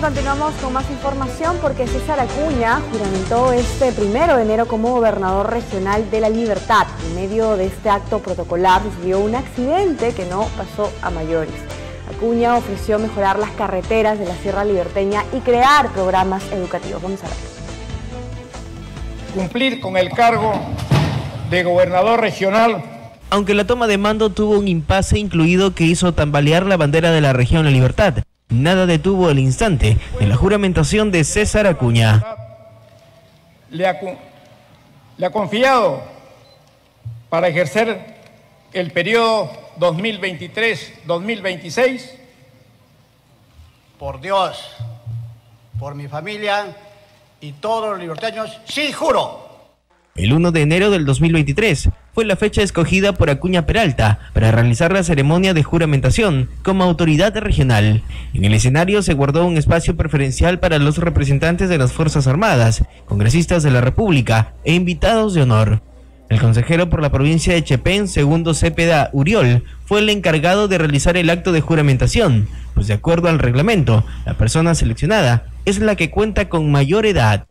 Continuamos con más información porque César Acuña juramentó este primero de enero como gobernador regional de la Libertad. En medio de este acto protocolar sucedió un accidente que no pasó a mayores. Acuña ofreció mejorar las carreteras de la Sierra Liberteña y crear programas educativos. Vamos a ver. Cumplir con el cargo de gobernador regional aunque la toma de mando tuvo un impasse incluido que hizo tambalear la bandera de la región La Libertad. Nada detuvo el instante de la juramentación de César Acuña. Le ha, le ha confiado para ejercer el periodo 2023-2026. Por Dios, por mi familia y todos los libertarios, sí juro. El 1 de enero del 2023 fue la fecha escogida por Acuña Peralta para realizar la ceremonia de juramentación como autoridad regional. En el escenario se guardó un espacio preferencial para los representantes de las Fuerzas Armadas, congresistas de la República e invitados de honor. El consejero por la provincia de Chepén, segundo Cepeda Uriol, fue el encargado de realizar el acto de juramentación, pues de acuerdo al reglamento, la persona seleccionada es la que cuenta con mayor edad.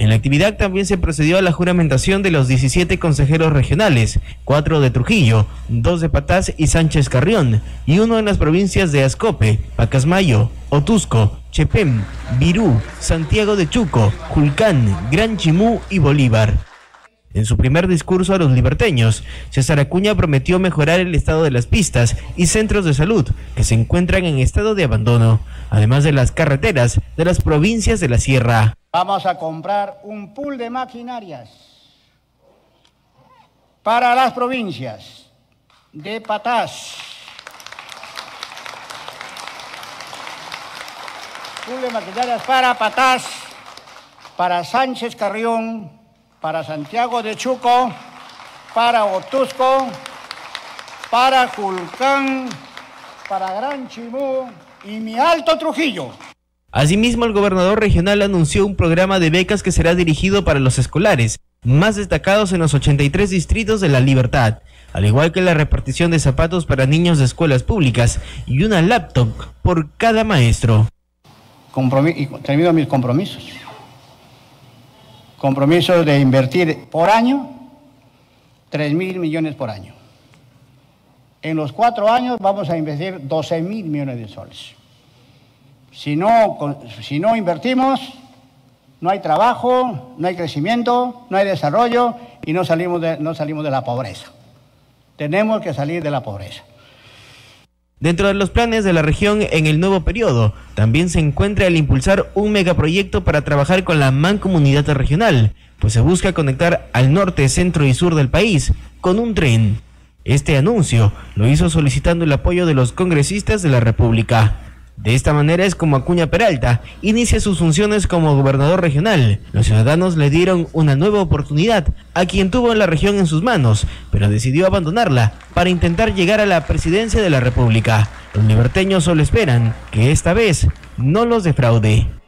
En la actividad también se procedió a la juramentación de los 17 consejeros regionales, cuatro de Trujillo, dos de Patás y Sánchez Carrión, y uno en las provincias de Ascope, Pacasmayo, Otusco, Chepem, Virú, Santiago de Chuco, Julcán, Gran Chimú y Bolívar. En su primer discurso a los liberteños, César Acuña prometió mejorar el estado de las pistas y centros de salud que se encuentran en estado de abandono, además de las carreteras de las provincias de la Sierra. Vamos a comprar un pool de maquinarias para las provincias de Patás, pool de maquinarias para Patás, para Sánchez Carrión, para Santiago de Chuco, para Otusco, para Julcán, para Gran Chimú y mi Alto Trujillo. Asimismo, el gobernador regional anunció un programa de becas que será dirigido para los escolares, más destacados en los 83 distritos de la Libertad, al igual que la repartición de zapatos para niños de escuelas públicas y una laptop por cada maestro. y termino mis compromisos. Compromiso de invertir por año 3 mil millones por año. En los cuatro años vamos a invertir 12 mil millones de soles. Si no, si no invertimos, no hay trabajo, no hay crecimiento, no hay desarrollo y no salimos de, no salimos de la pobreza. Tenemos que salir de la pobreza. Dentro de los planes de la región en el nuevo periodo, también se encuentra el impulsar un megaproyecto para trabajar con la mancomunidad regional, pues se busca conectar al norte, centro y sur del país con un tren. Este anuncio lo hizo solicitando el apoyo de los congresistas de la República. De esta manera es como Acuña Peralta inicia sus funciones como gobernador regional. Los ciudadanos le dieron una nueva oportunidad a quien tuvo la región en sus manos, pero decidió abandonarla para intentar llegar a la presidencia de la República. Los liberteños solo esperan que esta vez no los defraude.